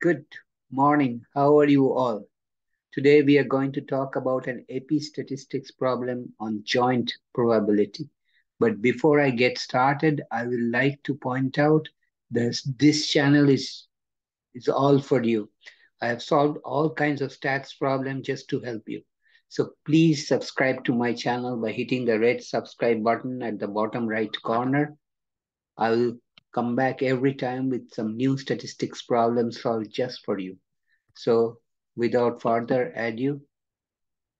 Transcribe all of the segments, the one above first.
Good morning. How are you all? Today we are going to talk about an AP statistics problem on joint probability. But before I get started, I would like to point out that this channel is, is all for you. I have solved all kinds of stats problem just to help you. So please subscribe to my channel by hitting the red subscribe button at the bottom right corner. I will come back every time with some new statistics problems solved just for you. So without further ado,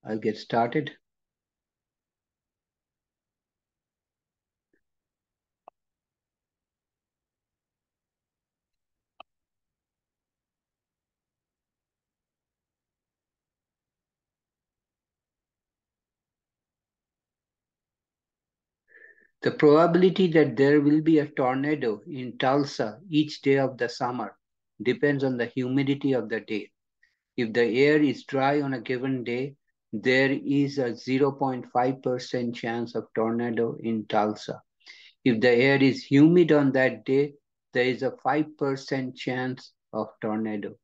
I'll get started. The probability that there will be a tornado in Tulsa each day of the summer depends on the humidity of the day. If the air is dry on a given day, there is a 0.5% chance of tornado in Tulsa. If the air is humid on that day, there is a 5% chance of tornado.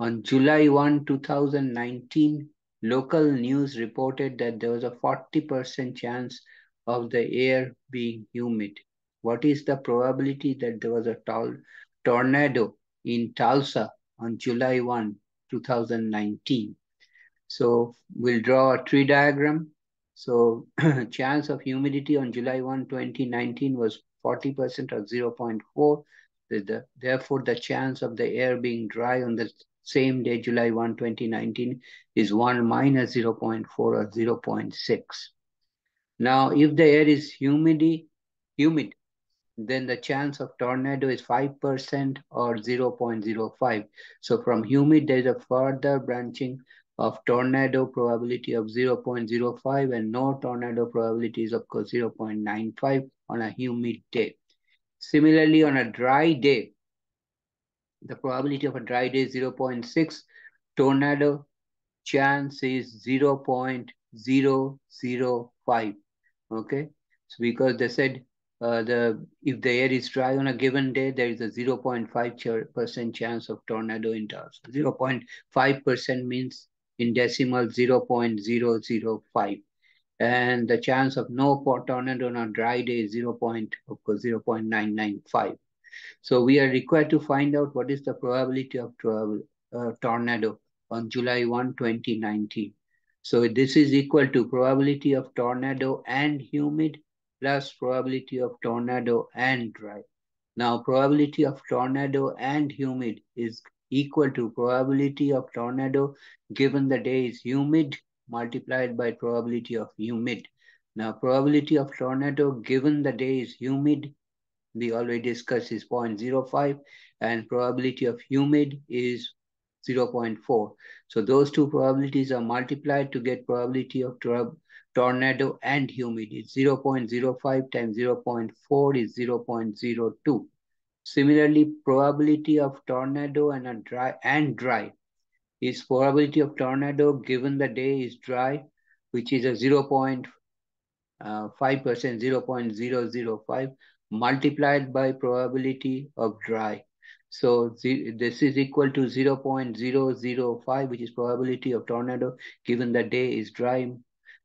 On July 1, 2019, local news reported that there was a 40% chance of the air being humid. What is the probability that there was a tornado in Tulsa on July 1, 2019? So we'll draw a tree diagram. So chance of humidity on July 1, 2019 was 40% or 0.4. The, therefore, the chance of the air being dry on the same day, July 1, 2019, is 1 minus 0.4 or 0.6. Now, if the air is humidity, humid, then the chance of tornado is 5% or 0.05. So from humid, there's a further branching of tornado probability of 0.05 and no tornado probability is of course 0.95 on a humid day. Similarly, on a dry day, the probability of a dry day is 0.6, tornado chance is 0.005 okay? So because they said uh, the if the air is dry on a given day there is a 0.5 percent chance of tornado in Tulsa. 0.5 percent means in decimal 0.005 and the chance of no tornado on a dry day is 0. of course 0.995 so we are required to find out what is the probability of uh, tornado on July 1 2019 so this is equal to probability of tornado and humid plus probability of tornado and dry. Now probability of tornado and humid is equal to probability of tornado given the day is humid multiplied by probability of humid. Now probability of tornado given the day is humid, we already discussed is 0.05 and probability of humid is 0.4. So those two probabilities are multiplied to get probability of tornado and humidity. 0.05 times 0.4 is 0.02. Similarly, probability of tornado and a dry and dry is probability of tornado given the day is dry, which is a 0.5%, uh, 0.005 multiplied by probability of dry, so this is equal to 0 0.005, which is probability of tornado given the day is dry,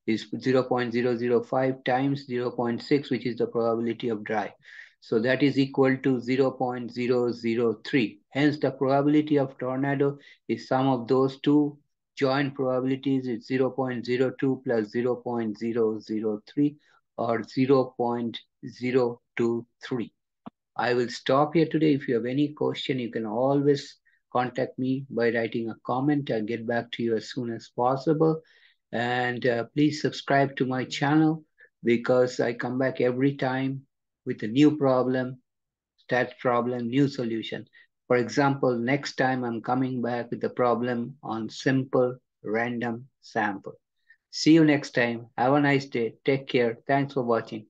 is 0 0.005 times 0 0.6, which is the probability of dry. So that is equal to 0 0.003. Hence, the probability of tornado is sum of those two joint probabilities is 0 0.02 plus 0 0.003 or 0 0.023. I will stop here today. If you have any question, you can always contact me by writing a comment. I'll get back to you as soon as possible. And uh, please subscribe to my channel because I come back every time with a new problem, stats problem, new solution. For example, next time I'm coming back with a problem on simple random sample. See you next time. Have a nice day. Take care. Thanks for watching.